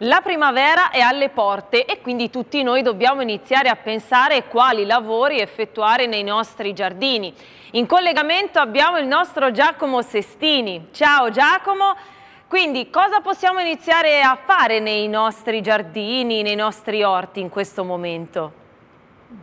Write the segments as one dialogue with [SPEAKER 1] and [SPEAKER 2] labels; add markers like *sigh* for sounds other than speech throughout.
[SPEAKER 1] La primavera è alle porte e quindi tutti noi dobbiamo iniziare a pensare quali lavori effettuare nei nostri giardini. In collegamento abbiamo il nostro Giacomo Sestini. Ciao Giacomo, quindi cosa possiamo iniziare a fare nei nostri giardini, nei nostri orti in questo momento?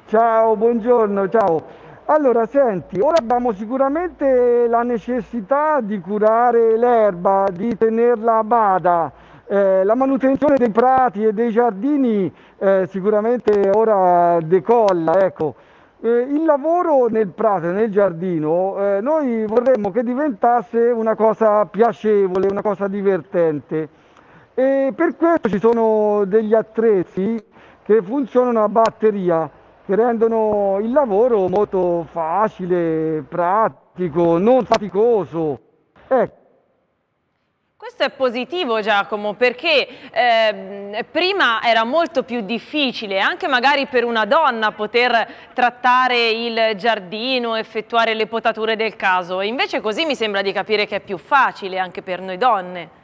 [SPEAKER 2] Ciao, buongiorno, ciao. Allora, senti, ora abbiamo sicuramente la necessità di curare l'erba, di tenerla a bada, eh, la manutenzione dei prati e dei giardini eh, sicuramente ora decolla, ecco. eh, il lavoro nel prato e nel giardino eh, noi vorremmo che diventasse una cosa piacevole, una cosa divertente e per questo ci sono degli attrezzi che funzionano a batteria che rendono il lavoro molto facile, pratico, non faticoso. Ecco.
[SPEAKER 1] Questo è positivo Giacomo perché eh, prima era molto più difficile anche magari per una donna poter trattare il giardino, effettuare le potature del caso invece così mi sembra di capire che è più facile anche per noi donne.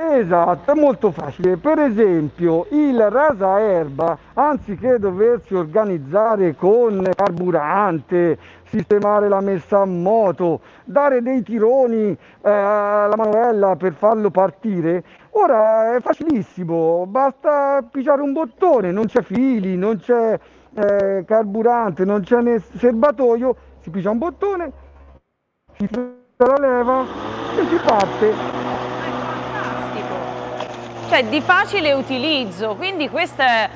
[SPEAKER 2] Esatto, è molto facile. Per esempio il rasa erba, anziché doversi organizzare con carburante, sistemare la messa a moto, dare dei tironi eh, alla manovella per farlo partire, ora è facilissimo, basta pigiare un bottone, non c'è fili, non c'è eh, carburante, non c'è serbatoio, si pigia un bottone, si fa la leva e si parte
[SPEAKER 1] cioè di facile utilizzo, quindi questa è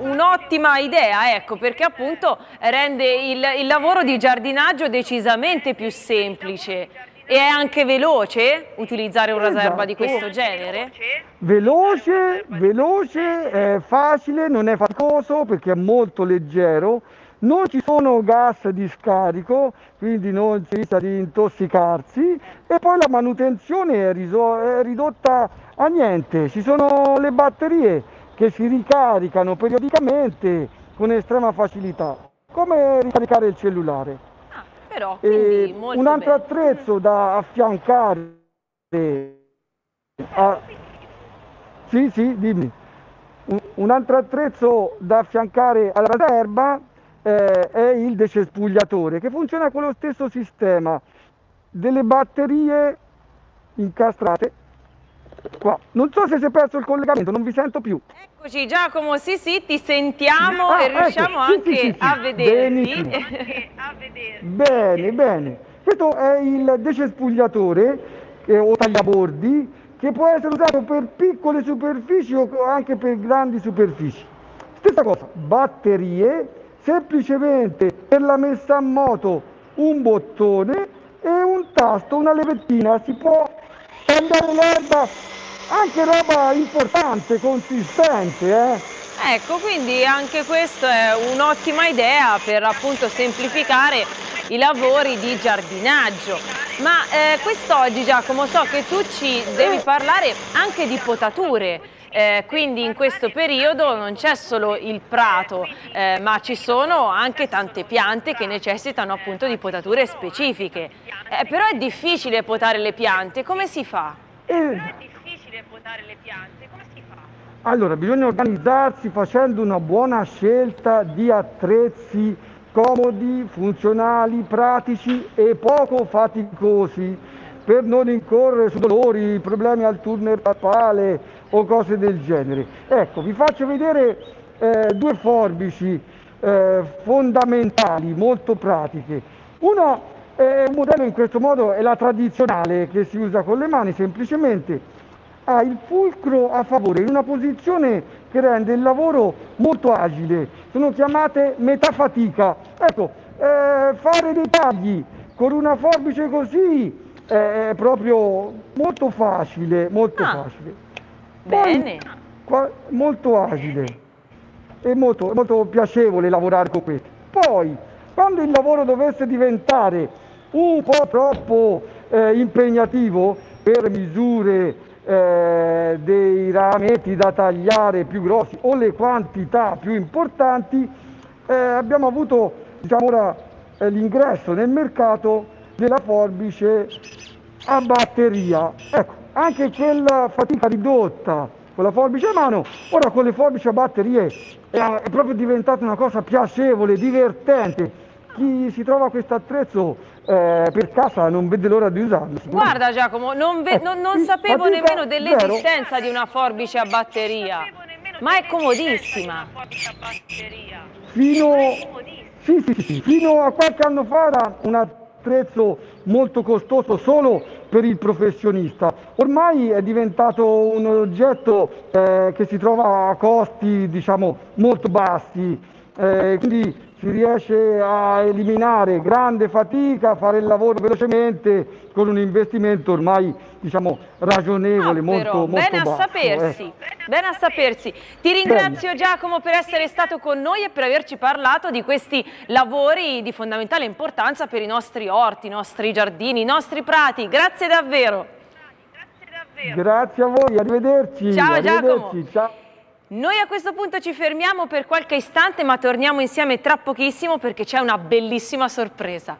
[SPEAKER 1] un'ottima idea, ecco, perché appunto rende il, il, lavoro di giardinaggio decisamente più semplice. E è anche veloce utilizzare un esatto. raserba di questo genere?
[SPEAKER 2] Veloce, veloce, è facile, non è faticoso perché è molto leggero, non ci sono gas di scarico, quindi non si rischia di intossicarsi e poi la manutenzione è, è ridotta a niente, ci sono le batterie che si ricaricano periodicamente con estrema facilità, come ricaricare il cellulare.
[SPEAKER 1] Ah, però, un
[SPEAKER 2] altro bene. attrezzo da affiancare a... Sì, sì, dimmi. Un, un altro attrezzo da affiancare alla raserba eh, è il decespugliatore che funziona con lo stesso sistema delle batterie incastrate qua. Non so se si è perso il collegamento, non vi sento più.
[SPEAKER 1] Eccoci Giacomo, sì sì, ti sentiamo ah, e ecco, riusciamo ecco, anche, sì, sì, sì, a vederti. *laughs*
[SPEAKER 2] Bene, bene. Questo è il decespugliatore eh, o tagliabordi che può essere usato per piccole superfici o anche per grandi superfici. Stessa cosa, batterie, semplicemente per la messa a moto un bottone e un tasto, una levettina, si può andare l'erba anche roba importante, consistente. Eh?
[SPEAKER 1] Ecco, quindi anche questa è un'ottima idea per appunto semplificare i lavori di giardinaggio. Ma eh, quest'oggi Giacomo so che tu ci devi parlare anche di potature. Eh, quindi in questo periodo non c'è solo il prato, eh, ma ci sono anche tante piante che necessitano appunto di potature specifiche. Eh, però è difficile potare le piante, come si fa?
[SPEAKER 2] Eh, votare le piante, come si fa? Allora, bisogna organizzarsi facendo una buona scelta di attrezzi comodi, funzionali, pratici e poco faticosi per non incorrere su dolori, problemi al turner papale o cose del genere. Ecco, vi faccio vedere eh, due forbici eh, fondamentali, molto pratiche. Una è un modello in questo modo, è la tradizionale che si usa con le mani semplicemente ha il fulcro a favore in una posizione che rende il lavoro molto agile, sono chiamate metà fatica. Ecco, eh, fare dei tagli con una forbice così è proprio molto facile, molto ah, facile.
[SPEAKER 1] Bene.
[SPEAKER 2] qua, molto agile, è molto, molto piacevole lavorare con questo. Poi, quando il lavoro dovesse diventare un po' troppo eh, impegnativo per misure eh, dei rametti da tagliare più grossi o le quantità più importanti, eh, abbiamo avuto diciamo ora eh, l'ingresso nel mercato della forbice a batteria. Ecco, anche quella fatica ridotta con la forbice a mano, ora con le forbici a batterie è, è proprio diventata una cosa piacevole, divertente. Chi si trova questo attrezzo eh, per casa non vede l'ora di usarlo.
[SPEAKER 1] Guarda Giacomo, non, eh, non, non sapevo nemmeno dell'esistenza di una forbice a batteria, ma è comodissima.
[SPEAKER 2] Fino, sì, sì, sì, fino a qualche anno fa era un attrezzo molto costoso solo per il professionista. Ormai è diventato un oggetto eh, che si trova a costi diciamo, molto bassi, eh, quindi si riesce a eliminare grande fatica, fare il lavoro velocemente con un investimento ormai diciamo ragionevole, no, molto, molto
[SPEAKER 1] bene
[SPEAKER 2] basso.
[SPEAKER 1] A sapersi, eh. Bene a sapersi. Ti ringrazio bene. Giacomo per essere stato con noi e per averci parlato di questi lavori di fondamentale importanza per i nostri orti, i nostri giardini, i nostri prati. Grazie davvero.
[SPEAKER 2] Grazie a voi, arrivederci.
[SPEAKER 1] Ciao
[SPEAKER 2] arrivederci.
[SPEAKER 1] Giacomo. Ciao. Noi a questo punto ci fermiamo per qualche istante ma torniamo insieme tra pochissimo perché c'è una bellissima sorpresa.